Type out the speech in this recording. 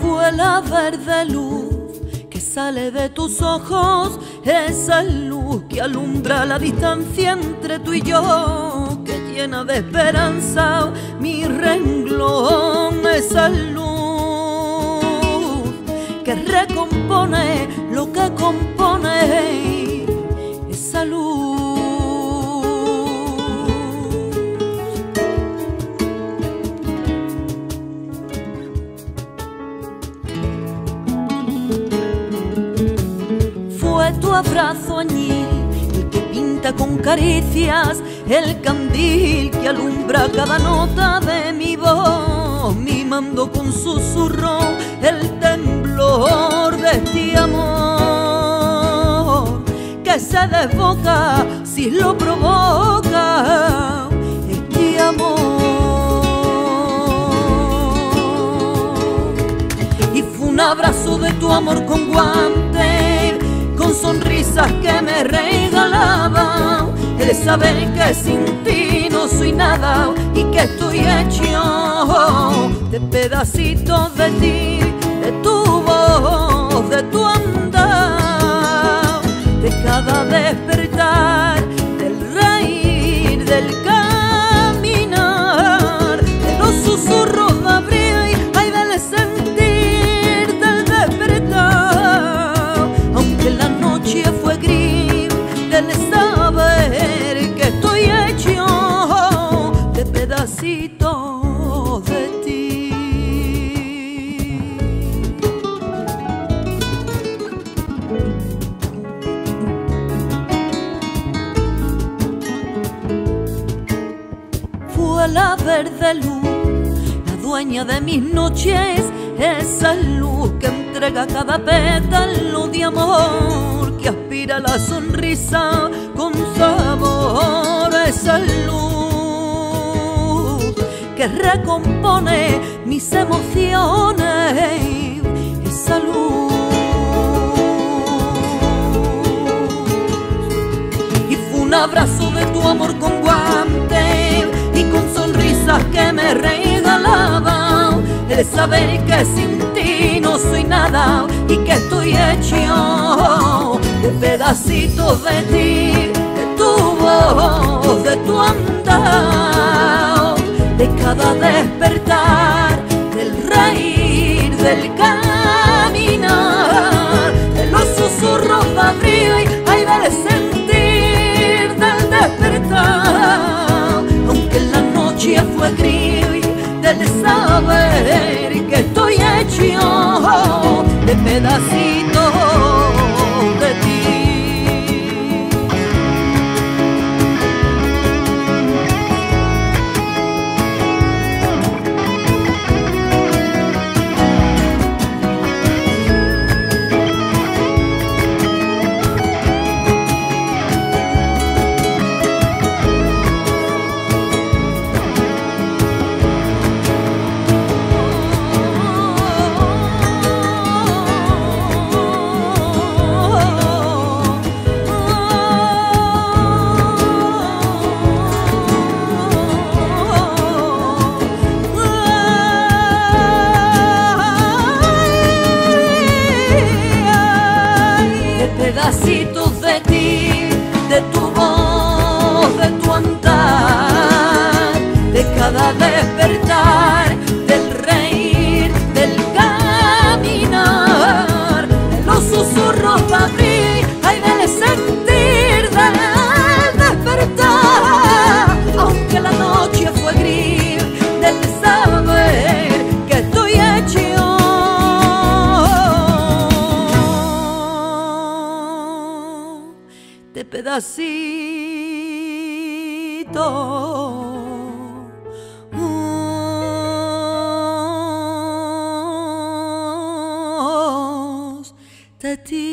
Fue la verde luz que sale de tus ojos, esa luz que alumbra la distancia entre tú y yo, que llena de esperanza mi renglón, esa luz que recompone lo que compone esa luz tu abrazo añil, el que pinta con caricias el candil que alumbra cada nota de mi voz, mimando con susurro el temblor de este amor que se desboca si lo provoca este amor. Y fue un abrazo de tu amor con guante saber que sin ti no soy nada y que estoy hecho de pedacitos de ti, de tu voz, de tu andar, de cada despertar, de pedacitos de ti. Fue la verde luz, la dueña de mis noches, esa luz que entrega cada pétalo de amor, que aspira la sonrisa con sabor, esa luz recompone mis emociones, esa luz. Y fue un abrazo de tu amor con guante y con sonrisas que me regalaban. El saber que sin ti no soy nada y que estoy hecho de pedacitos de ti, caminar, de los susurros de abril, ay del sentir, del despertar, aunque la noche fue gris, del saber que estoy hecho de pedacitos pedacitos de ti, de ti.